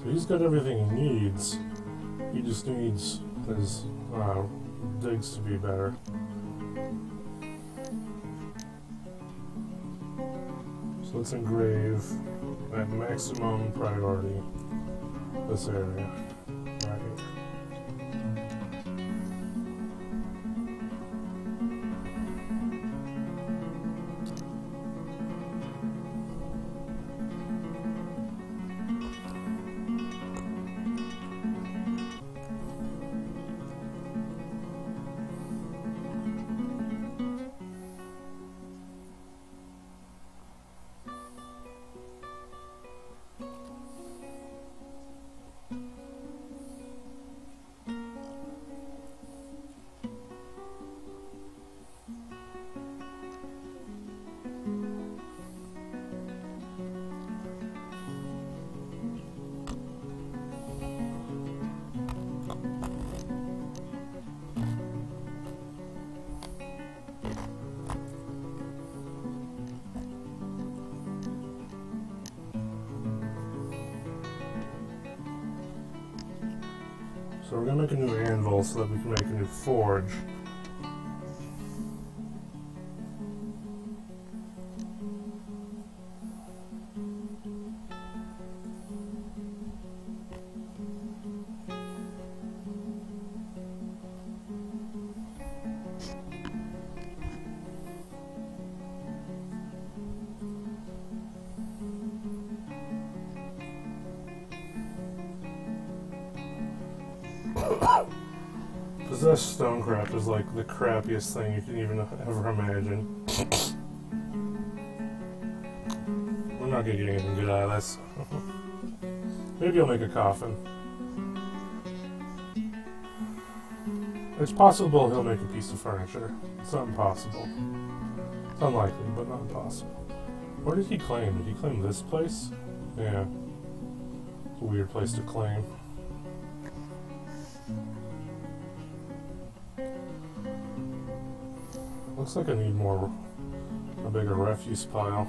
So he's got everything he needs. He just needs his uh, digs to be better. So let's engrave at maximum priority this area right here. We're gonna make a new anvil so that we can make a new forge. Possessed stonecrap is like the crappiest thing you can even ever imagine. We're not gonna get anything good out of this. Maybe I'll make a coffin. It's possible he'll make a piece of furniture. It's not impossible. It's unlikely, but not impossible. Where did he claim? Did he claim this place? Yeah. It's a weird place to claim. Looks like I need more, a bigger refuse pile.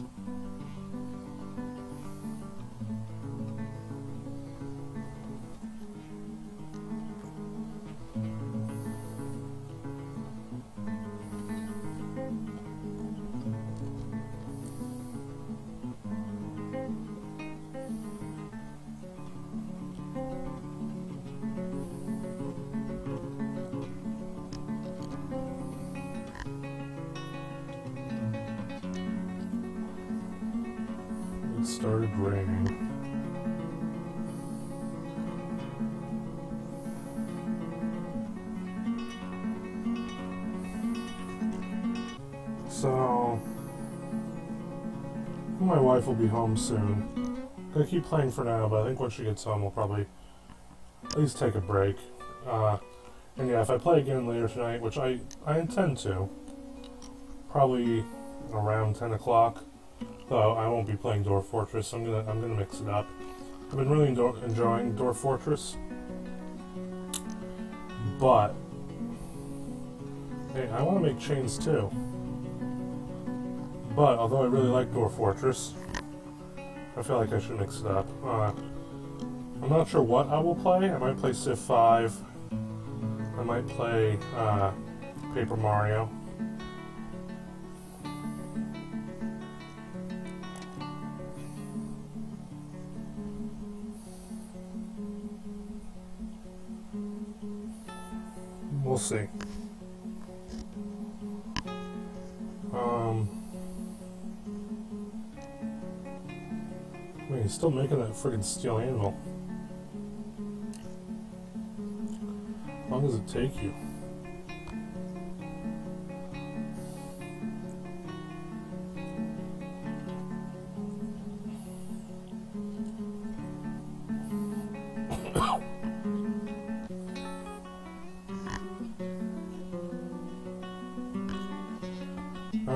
It started raining. So, my wife will be home soon. Gonna keep playing for now, but I think once she gets home, we'll probably at least take a break. Uh, and yeah, if I play again later tonight, which I, I intend to, probably around 10 o'clock, though I won't be playing Dwarf Fortress. I'm gonna I'm gonna mix it up. I've been really enjoying Dwarf Fortress, but Hey, I want to make chains too. But, although I really like Dwarf Fortress, I feel like I should mix it up. Uh, I'm not sure what I will play. I might play Civ 5. I might play uh, Paper Mario. See. Um, wait, he's still making that friggin' steel anvil. How long does it take you?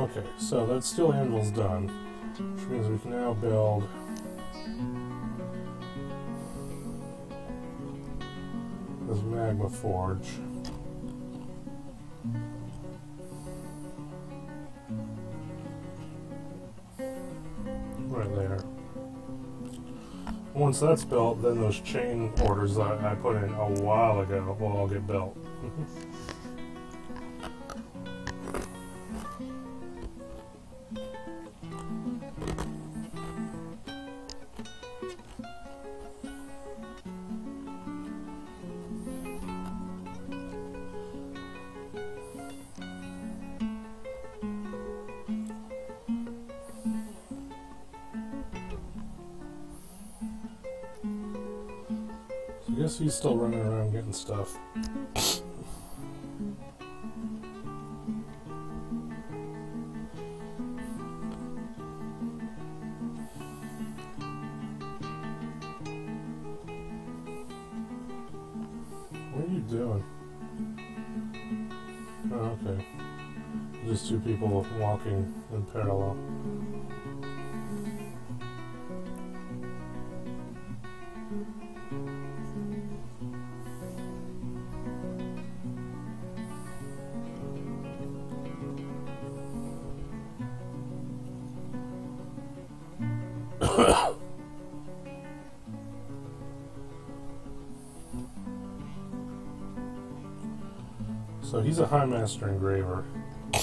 Okay, so that steel anvil's done, which means we can now build this magma forge. Right there. Once that's built, then those chain orders that I put in a while ago will all get built. Mm-hmm. Guess he's still running around getting stuff. What are you doing? Oh, okay. Just two people walking in parallel. So he's a High Master Engraver. I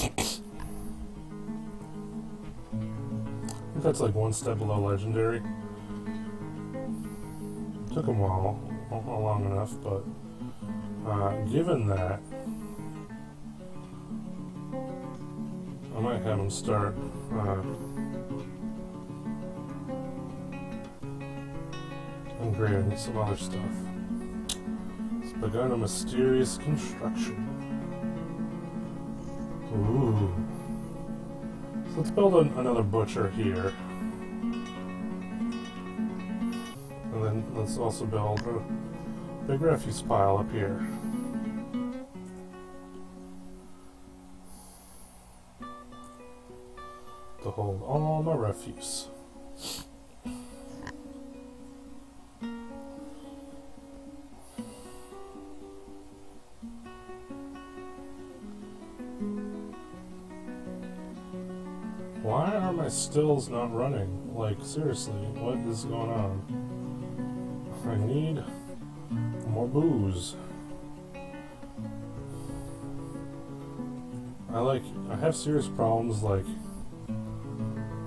think that's like one step below Legendary. Took him a while, long enough, but uh, given that, I might have him start uh, engraving some other stuff. It's begun a mysterious construction. Ooh. So let's build an, another butcher here. And then let's also build a big refuse pile up here. To hold all my refuse. Stills not running? Like, seriously, what is going on? I need more booze. I like, I have serious problems, like,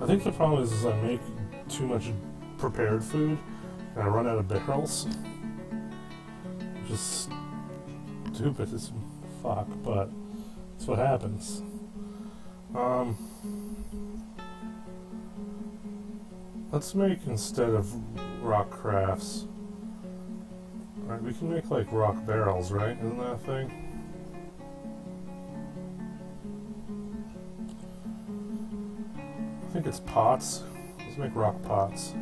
I think the problem is, is I make too much prepared food and I run out of barrels. Just stupid as fuck, but it's what happens. Um, let's make instead of rock crafts. right, we can make like rock barrels, right? Isn't that a thing? I think it's pots. Let's make rock pots.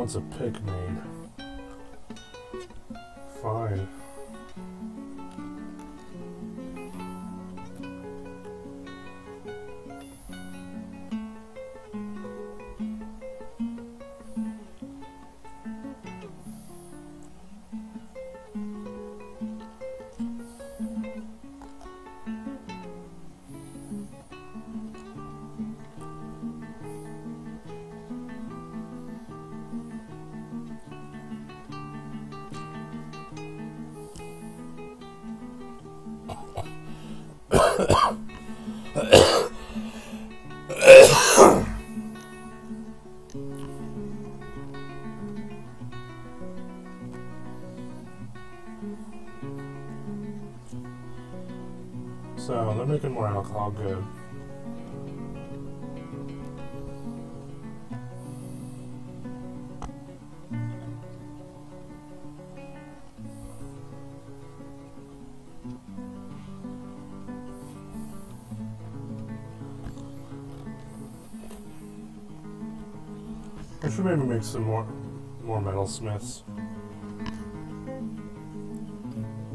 Wants a pick made. So they're making more alcohol good. I should maybe make some more more metal smiths.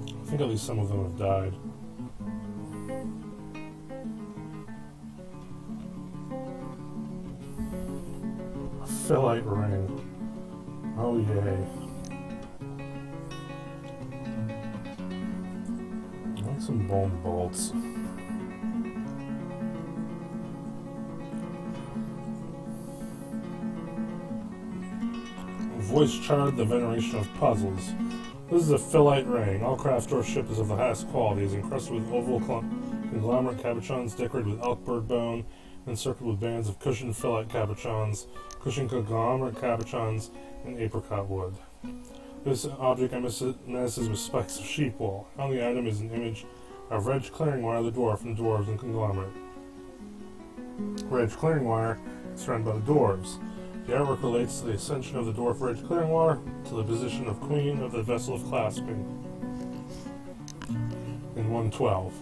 I think at least some of them have died. A phyllite ring. Oh yay. I want some bone bolts. Voice chart the veneration of puzzles. This is a phyllite ring. All craftsdwarfship is of the highest quality. It is encrusted with oval conglomerate cabochons decorated with elk bird bone, encircled with bands of cushioned phyllite cabochons, cushioned conglomerate cabochons, and apricot wood. This object menaces with spikes of sheep wool. On the item is an image of Reg Clearingwire the dwarf and dwarves and conglomerate. Reg Clearingwire is surrounded by the dwarves. The artwork relates to the ascension of the dwarf Reg Clearingwire to the position of queen of the vessel of clasping in 112.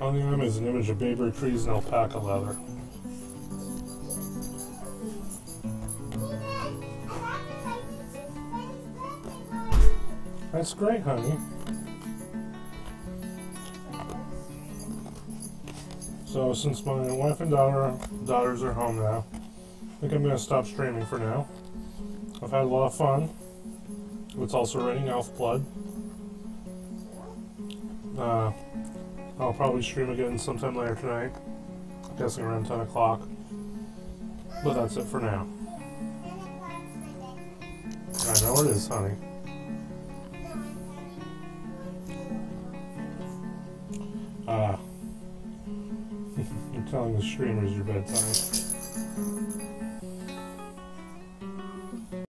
On the arm is an image of bayberry trees and alpaca leather. That's great, honey. So since my wife and daughter daughters are home now, I think I'm gonna stop streaming for now. I've had a lot of fun. It's also raining elf blood. Uh, I'll probably stream again sometime later tonight. I'm guessing around 10 o'clock. But that's it for now. I know it is, honey. Telling the streamers your bedtime.